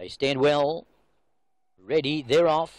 They stand well. Ready. They're off.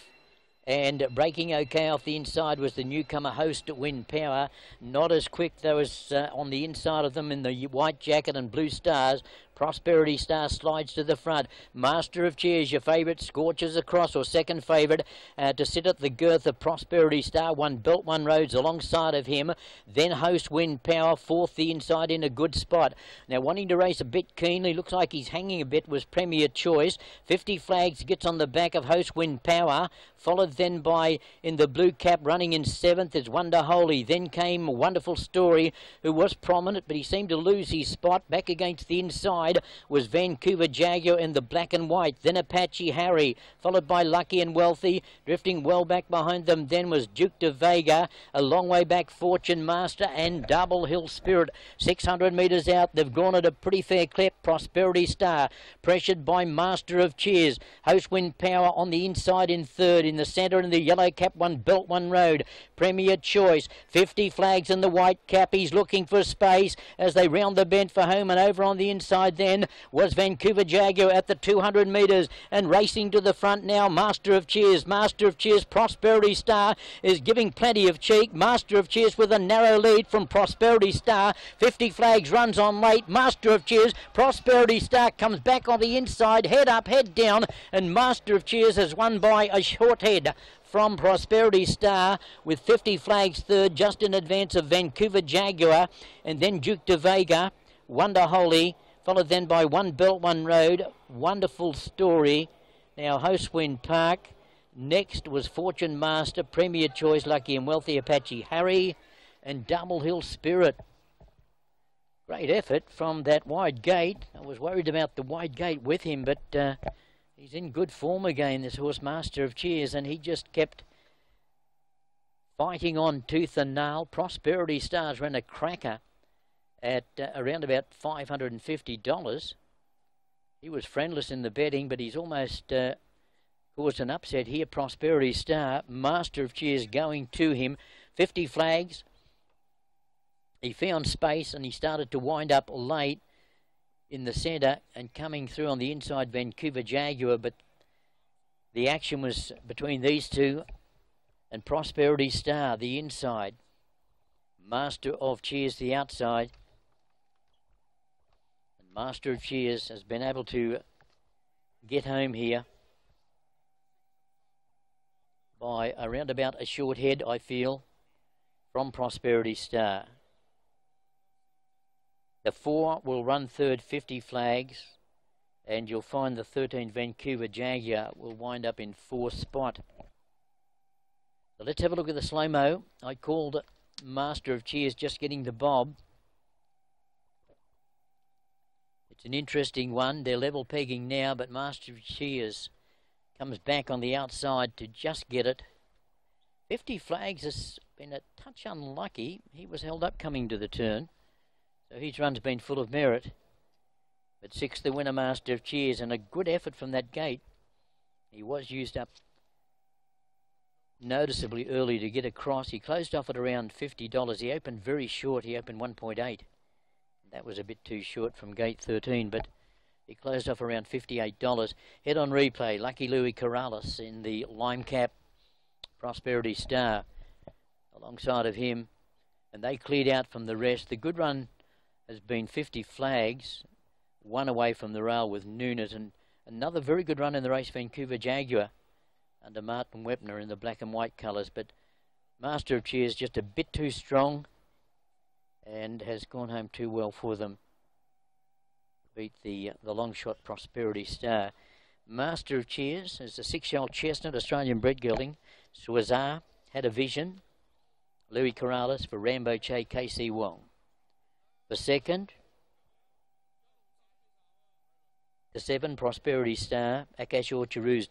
And breaking okay off the inside was the newcomer host Wind Power. Not as quick though as uh, on the inside of them in the white jacket and blue stars. Prosperity Star slides to the front. Master of Cheers, your favourite, scorches across, or second favourite, uh, to sit at the girth of Prosperity Star. One Belt One Roads alongside of him. Then Host Wind Power, fourth the inside in a good spot. Now wanting to race a bit keenly, looks like he's hanging a bit, was Premier Choice. 50 Flags gets on the back of Host Wind Power, followed then by, in the blue cap, running in seventh is Wonder Holy. Then came Wonderful Story, who was prominent, but he seemed to lose his spot back against the inside was Vancouver Jaguar in the black and white. Then Apache Harry, followed by Lucky and Wealthy. Drifting well back behind them then was Duke de Vega. A long way back Fortune Master and Double Hill Spirit. 600 metres out. They've gone at a pretty fair clip. Prosperity Star pressured by Master of Cheers. Host Wind Power on the inside in third. In the centre in the yellow cap one Belt One Road. Premier Choice. 50 flags in the white cap. He's looking for space as they round the bend for home and over on the inside then was Vancouver Jaguar at the 200 metres and racing to the front now. Master of Cheers, Master of Cheers, Prosperity Star is giving plenty of cheek. Master of Cheers with a narrow lead from Prosperity Star. 50 flags runs on late. Master of Cheers, Prosperity Star comes back on the inside, head up, head down, and Master of Cheers has won by a short head from Prosperity Star with 50 flags third, just in advance of Vancouver Jaguar, and then Duke de Vega, Wonder Holy, followed then by One Belt, One Road. Wonderful story. Now, Wind Park. Next was Fortune Master, Premier Choice, Lucky and Wealthy Apache Harry, and Double Hill Spirit. Great effort from that wide gate. I was worried about the wide gate with him, but uh, he's in good form again, this horse Master of Cheers, and he just kept fighting on tooth and nail. Prosperity Stars ran a cracker at uh, around about $550. He was friendless in the betting, but he's almost uh, caused an upset here. Prosperity Star, Master of Cheers, going to him. 50 flags. He found space and he started to wind up late in the centre and coming through on the inside Vancouver Jaguar, but the action was between these two and Prosperity Star, the inside. Master of Cheers, the outside. Master of Cheers has been able to get home here by around about a short head, I feel, from Prosperity Star. The four will run third 50 flags, and you'll find the 13 Vancouver Jaguar will wind up in fourth spot. So let's have a look at the slow-mo. I called Master of Cheers just getting the bob. It's an interesting one. They're level pegging now, but Master of Cheers comes back on the outside to just get it. 50 Flags has been a touch unlucky. He was held up coming to the turn, so his run's been full of merit. But six, the winner, Master of Cheers, and a good effort from that gate. He was used up noticeably early to get across. He closed off at around $50. He opened very short. He opened 1.8. That was a bit too short from gate 13, but he closed off around $58. Head on replay, Lucky Louis Corrales in the lime cap Prosperity Star alongside of him. And they cleared out from the rest. The good run has been 50 flags, one away from the rail with Noonan, and another very good run in the race, Vancouver Jaguar, under Martin Wepner in the black and white colours. But Master of Cheers just a bit too strong and has gone home too well for them. Beat the the long shot Prosperity Star. Master of Cheers is a six-year-old chestnut Australian bred gelding. Suazar had a vision. Louis Corrales for Rambo Che KC Wong. The second, the seven Prosperity Star, Akash Orcharoos